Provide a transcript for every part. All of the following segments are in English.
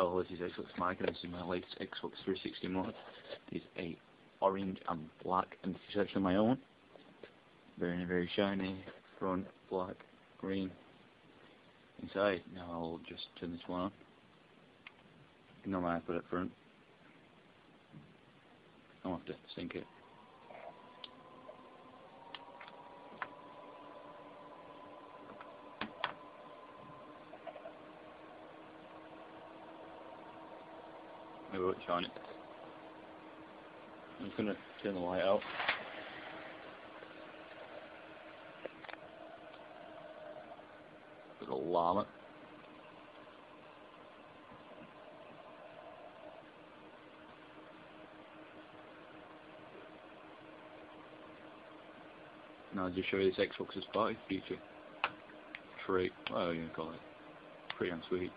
Oh, this is Xbox and this is my latest Xbox 360 mod. It's a orange and black and is actually my own. Very, very shiny, front, black, green. Inside, now I'll just turn this one on. Normally I put it front. I'll have to sync it. Maybe we'll shine it. I'm just gonna turn the light out. Little llama. Now I'll just show you this Xbox's party feature. Free, well you call it. Pretty and sweet.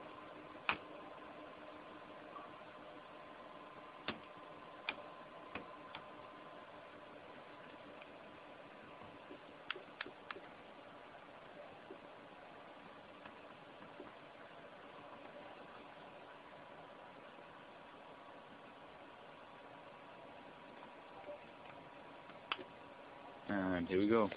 Here we go.